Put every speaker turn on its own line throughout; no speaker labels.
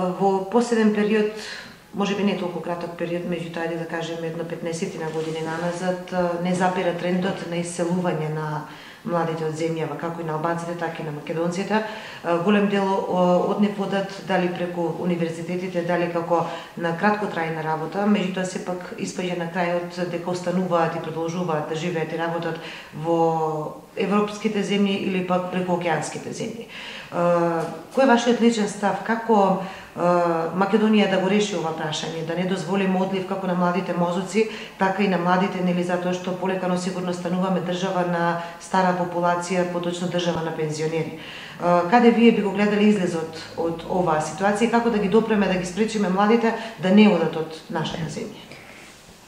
Во последен период може би не толку краток период, меѓутоа да кажеме едно 15 на години наназад, не запира трендот на иселување на младите од земјава, како и на албанците, така и на македонците. Голем дел од нив одат дали преку универзитетите, дали како на краткотрајна работа, меѓутоа сепак испаѓа на крајот дека остануваат и продолжуваат да живеат и работат во европските земји или пак преку океанските земји. Кој е вашиот личен став? Како Македонија да го реши ова прашање, да не дозволи одлив како на младите мозоци, така и на младите, нели затоа што полекано сигурно стануваме држава на стара популација, поточно држава на пензионери. Каде вие би го гледали излезот од оваа ситуација и како да ги допреме да ги спречиме младите да не одат од нашата земја?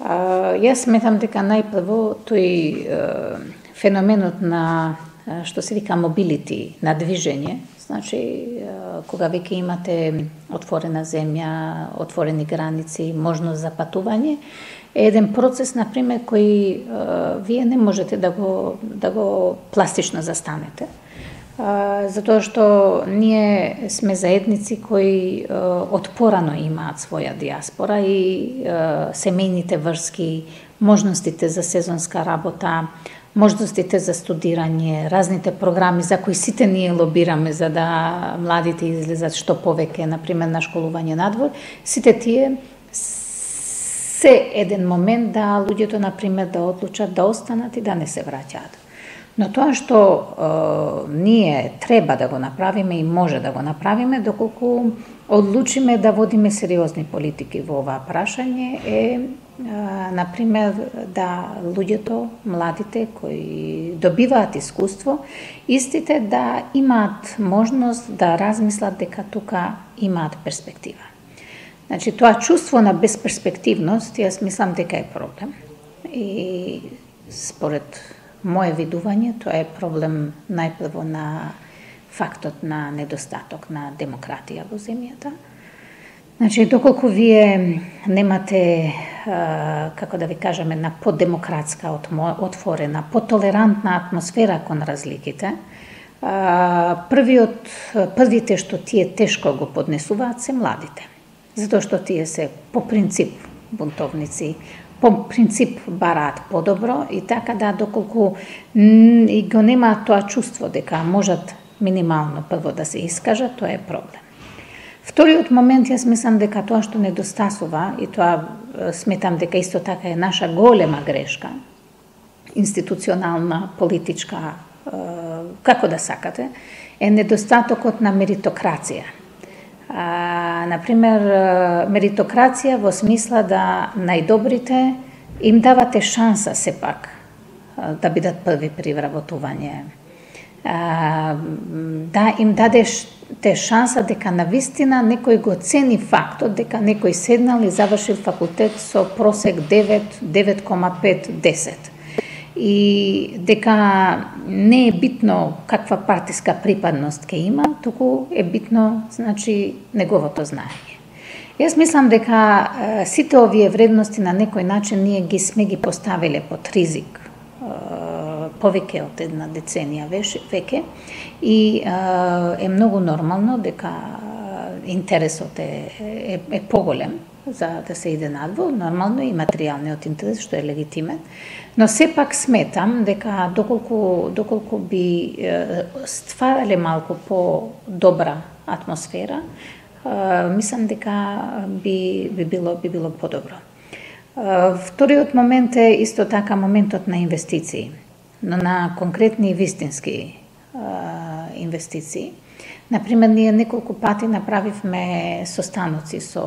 А, јас сметам дека најпрво тој феноменот на што се вика мобилити, на движење, Значи, кога веќе имате отворена земја, отворени граници, можност за патување, е еден процес, на пример, кој вие не можете да го, да го пластично застанете. Затоа што ние сме заедници кои отпорано имаат своја диаспора и семејните врски, можностите за сезонска работа, можностите за студирање, разните програми за кои сите ние лобираме за да младите излезат што повеќе, на пример, на школување надвор, сите тие се еден момент да луѓето, на пример, да одлучат да останат и да не се враќаат. Но тоа што е, ние треба да го направиме и може да го направиме, доколку одлучиме да водиме сериозни политики во оваа прашање е например, да луѓето, младите кои добиваат искуство, истите да имаат можност да размислат дека тука имаат перспектива. Значи, тоа чувство на безперспективност, јас мислам дека е проблем. И според мое видување, тоа е проблем најпрво на фактот на недостаток на демократија во земјата Значи, доколку вие немате, како да ви кажеме, на поддемократска, отворена, потолерантна атмосфера кон разликите, првиот, првите што тие тешко го поднесуваат се младите. Затоа што тие се по принцип бунтовници, по принцип бараат подобро и така да доколку и го нема тоа чувство дека можат минимално прво да се искажат, тоа е проблем. Вториот момент, јас мислам дека тоа што недостасува, и тоа сметам дека исто така е наша голема грешка, институционална, политичка, како да сакате, е недостатокот на меритокрација. А, например, меритокрација во смисла да најдобрите им давате шанса сепак да бидат први при вработување. А, да им дадеш те шанса дека на вистина некој го цени фактот дека некој седнал и завршил факултет со просек 9, 9,5, 10. И дека не е битно каква партиска припадност ке има, туку е битно, значи, неговото знаење. Јас мислам дека сите овие вредности на некој начин ние ги сме ги поставиле под ризик повеќе од една деценија веќе и е многу нормално дека интересот е, е, е поголем за да се иде надвор, нормално и материјалниот интерес што е легитимен, но сепак сметам дека доколку доколку би стварале малку по добра атмосфера, мислам дека би би било би било подобро. Вториот момент е исто така моментот на инвестиции но на конкретни вистински инвестиции. Например, ние неколку пати направивме состаноци со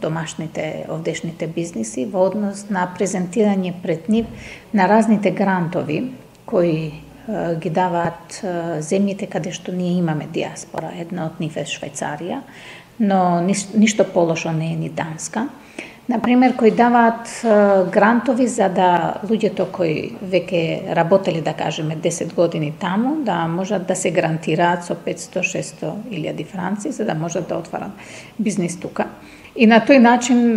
домашните овдешните бизниси во однос на презентирање пред нив на разните грантови кои ги даваат земјите каде што ние имаме диаспора. Една од нив е Швајцарија, но ништо полошо не е ни Данска Например, кои даваат грантови за да луѓето кои веќе работеле, да кажеме, 10 години таму, да можат да се грантираат со 500-600 илјади франци, за да можат да отварат бизнис тука. И на тој начин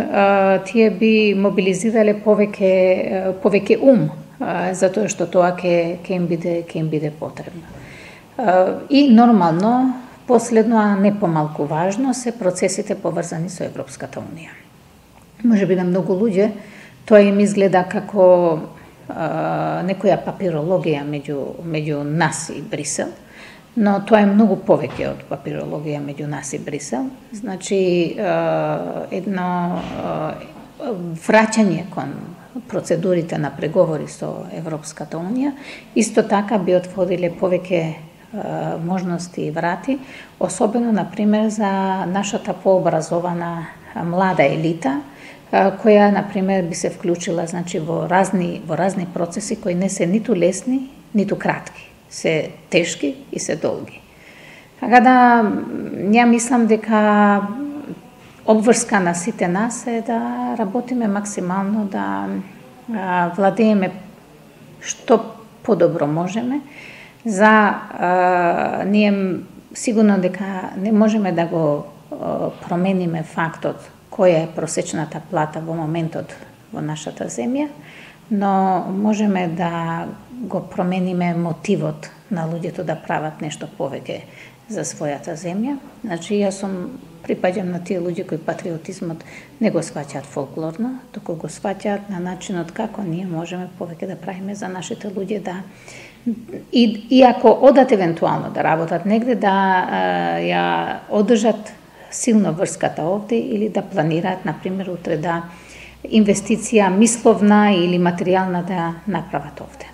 тие би мобилизирале повеќе повеќе ум, затоа што тоа ќе ќе им биде ќе им биде потребно. И нормално последно, а не помалку важно, се процесите поврзани со Европската Унија. Може би на многу луѓе тоа им изгледа како а, некоја папирологија меѓу, меѓу нас и Брисел, но тоа е многу повеќе од папирологија меѓу нас и Брисел. Значи, едно враќање кон процедурите на преговори со Европската Унија, исто така би отвориле повеќе можности и врати, особено, на пример, за нашата пообразована млада елита, која, на пример, би се вклучила значи, во, разни, во разни процеси кои не се ниту лесни, ниту кратки. Се тешки и се долги. Така да, ја мислам дека обврска на сите нас е да работиме максимално да владееме што подобро можеме за а, ние сигурно дека не можеме да го а, промениме фактот која е просечната плата во моментот во нашата земја, но можеме да го промениме мотивот на луѓето да прават нешто повеќе за својата земја. Значи, јас сум припаѓам на тие луѓе кои патриотизмот не го сваќаат фолклорно, туку го сваќаат на начинот како ние можеме повеќе да правиме за нашите луѓе да и, и ако одат евентуално да работат негде да ја одржат силно врската овде или да планираат, например, утре да инвестиција мисловна или материјална да направат овде.